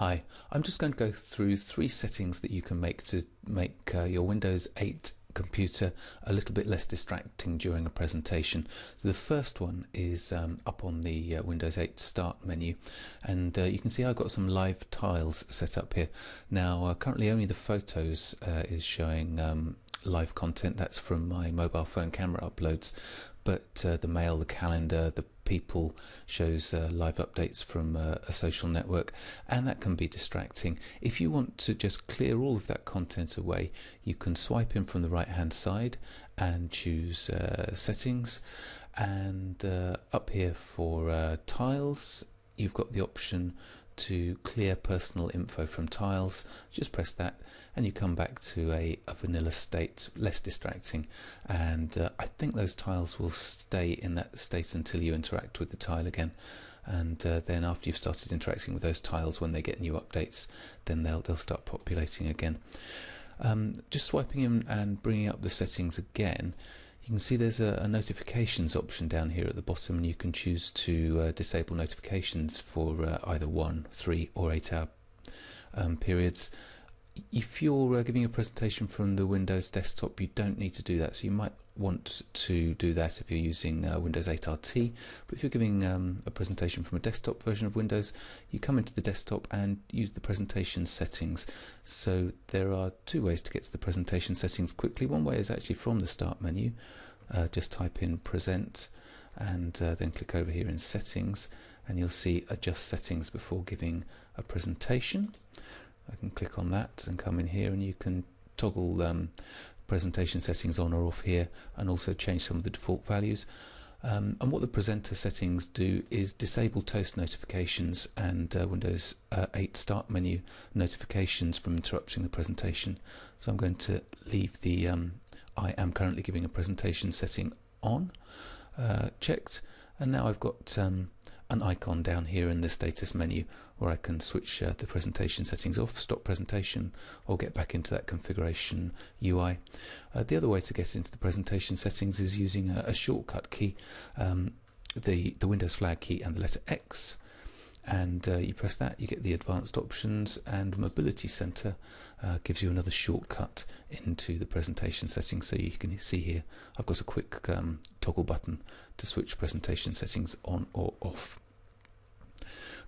Hi, I'm just going to go through three settings that you can make to make uh, your Windows 8 computer a little bit less distracting during a presentation. So the first one is um, up on the uh, Windows 8 Start menu and uh, you can see I've got some live tiles set up here. Now uh, currently only the photos uh, is showing um, live content that's from my mobile phone camera uploads but uh, the mail, the calendar, the people shows uh, live updates from uh, a social network and that can be distracting. If you want to just clear all of that content away you can swipe in from the right hand side and choose uh, settings and uh, up here for uh, tiles you've got the option to clear personal info from tiles, just press that and you come back to a, a vanilla state, less distracting. And uh, I think those tiles will stay in that state until you interact with the tile again. And uh, then after you've started interacting with those tiles, when they get new updates, then they'll, they'll start populating again. Um, just swiping in and bringing up the settings again, you can see there's a, a, notifications option down here at the bottom and you can choose to uh, disable notifications for uh, either one, three or eight hour um, periods. If you're uh, giving a presentation from the Windows desktop, you don't need to do that. So you might want to do that if you're using uh, Windows 8 RT. But if you're giving um, a presentation from a desktop version of Windows, you come into the desktop and use the presentation settings. So there are two ways to get to the presentation settings quickly. One way is actually from the start menu. Uh, just type in present and uh, then click over here in settings and you'll see adjust settings before giving a presentation. I can click on that and come in here and you can toggle um, presentation settings on or off here and also change some of the default values. Um, and what the presenter settings do is disable toast notifications and uh, Windows uh, 8 start menu notifications from interrupting the presentation. So I'm going to leave the um, I am currently giving a presentation setting on uh, checked and now I've got um, an icon down here in the status menu where I can switch uh, the presentation settings off, stop presentation, or get back into that configuration UI. Uh, the other way to get into the presentation settings is using a, a shortcut key, um, the, the Windows flag key and the letter X and uh, you press that you get the advanced options and mobility center uh, gives you another shortcut into the presentation settings. So you can see here I've got a quick um, toggle button to switch presentation settings on or off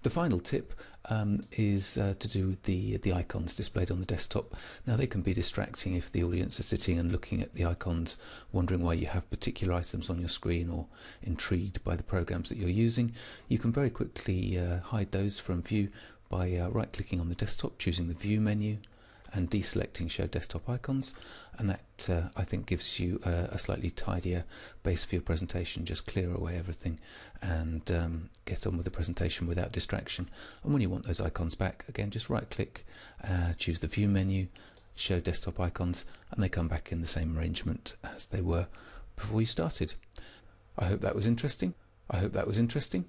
the final tip um, is uh, to do with the the icons displayed on the desktop. Now they can be distracting if the audience are sitting and looking at the icons, wondering why you have particular items on your screen or intrigued by the programs that you're using. You can very quickly uh, hide those from view by uh, right clicking on the desktop, choosing the view menu and deselecting show desktop icons and that uh, I think gives you a, a, slightly tidier base for your presentation just clear away everything and um, get on with the presentation without distraction. And when you want those icons back again just right click uh, choose the view menu show desktop icons and they come back in the same arrangement as they were before you started. I hope that was interesting. I hope that was interesting